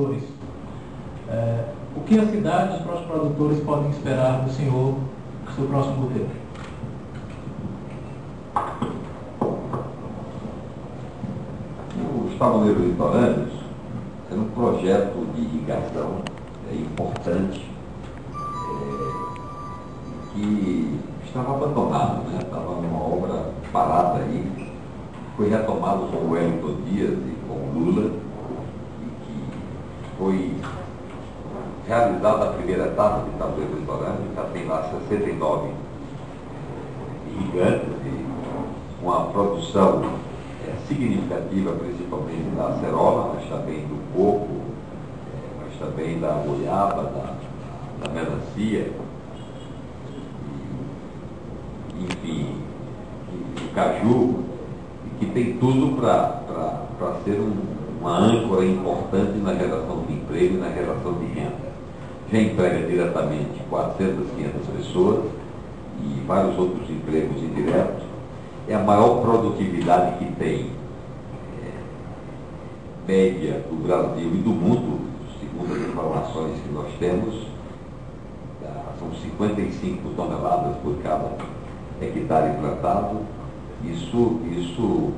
produtores. É, o que a cidade e os próximos produtores podem esperar do senhor, do seu próximo governo? Os tabuleiros litorâneos era um projeto de irrigação é, importante é, que estava abandonado, né? estava numa obra parada aí, foi retomado com o Wellington Dias e com o Lula, foi realizada a primeira etapa de tabuleiro litorâneo, já tem lá 69 irrigantes e uma produção é, significativa, principalmente da acerola, mas também do coco, é, mas também da goiaba, da, da melancia, e, enfim, do caju, que tem tudo para ser um, uma âncora importante na geração de emprego e na geração de renda. Já emprega diretamente 400, 500 pessoas e vários outros empregos indiretos é a maior produtividade que tem é, média do Brasil e do mundo, segundo as informações que nós temos, são 55 toneladas por cada hectare plantado. Isso, isso,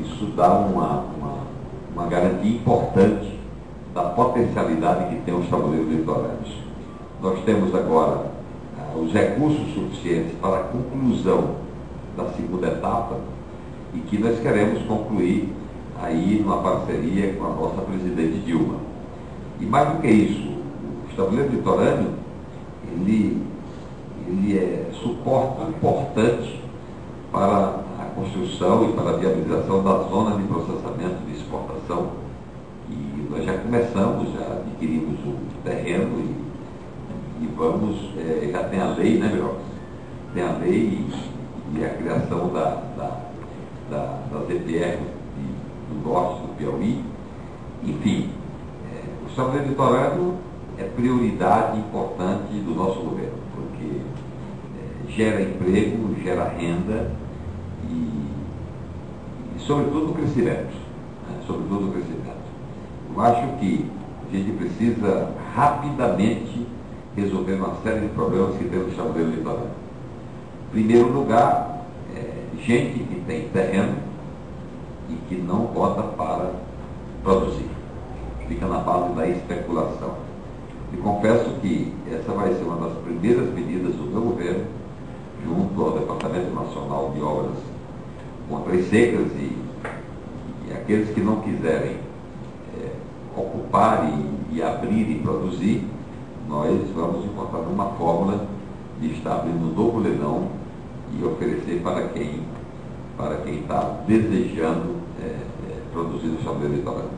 isso dá uma, uma, uma garantia importante da potencialidade que tem os tabuleiros litorâneos. Nós temos agora ah, os recursos suficientes para a conclusão da segunda etapa e que nós queremos concluir aí numa parceria com a nossa presidente Dilma. E mais do que isso, o estabelecimento litorâneo, ele, ele é suporte importante para e para a viabilização da zona de processamento de exportação. E nós já começamos, já adquirimos o terreno e, e vamos, é, já tem a lei, né, meu? Tem a lei e e a criação da, da, da, das EPR do norte do Piauí. Enfim, é, o Estado litorâneo é prioridade importante do nosso governo, porque é, gera emprego, gera renda e, e sobretudo, crescimento. Né? Sobretudo, crescimento. Eu acho que a gente precisa rapidamente resolver uma série de problemas que tem no Estado litorâneo primeiro lugar, é, gente que tem terreno e que não bota para produzir. Fica na base da especulação. E confesso que essa vai ser uma das primeiras medidas do meu governo, junto ao Departamento Nacional de Obras contra as secas e, e aqueles que não quiserem é, ocupar e, e abrir e produzir, nós vamos encontrar uma fórmula de estar abrindo um novo leilão e oferecer para quem para quem está desejando é, é, produzir o chão eleitoral.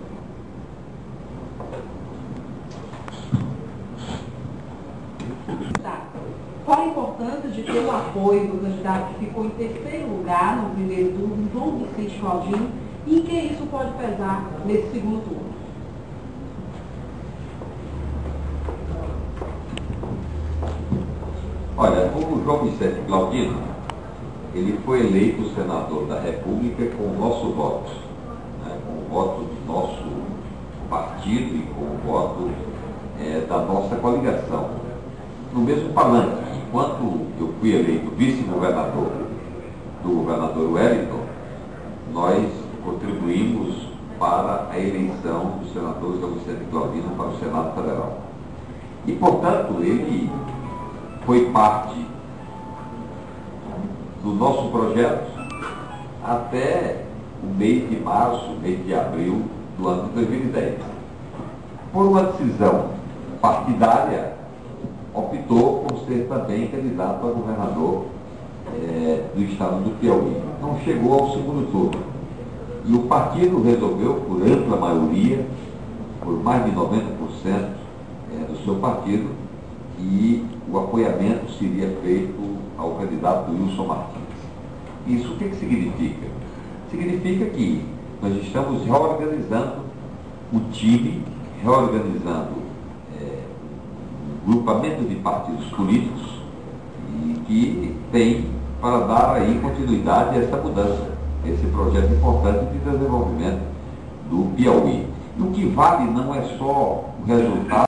Qual a importância de ter o apoio do candidato que ficou em terceiro lugar no primeiro turno, João Vicente Claudinho, e em que isso pode pesar nesse segundo turno? Olha, o João Vicente Claudino, ele foi eleito senador da República com o nosso voto, né, com o voto do nosso partido e com o voto é, da nossa coligação. No mesmo palanque, enquanto eu fui eleito vice-governador do governador Wellington, nós contribuímos para a eleição do senador João Vicente Claudino para o Senado Federal. E, portanto, ele foi parte do nosso projeto até o mês de março, mês de abril do ano de 2010. Por uma decisão partidária, optou por ser também candidato a governador é, do estado do Piauí. Não chegou ao segundo turno. E o partido resolveu, por ampla maioria, por mais de 90% é, do seu partido, e o apoiamento seria feito ao candidato Wilson Martins. Isso o que, que significa? Significa que nós estamos reorganizando o time, reorganizando grupamento de partidos políticos e que tem para dar aí continuidade a essa mudança, esse projeto importante de desenvolvimento do Piauí. o que vale não é só o resultado.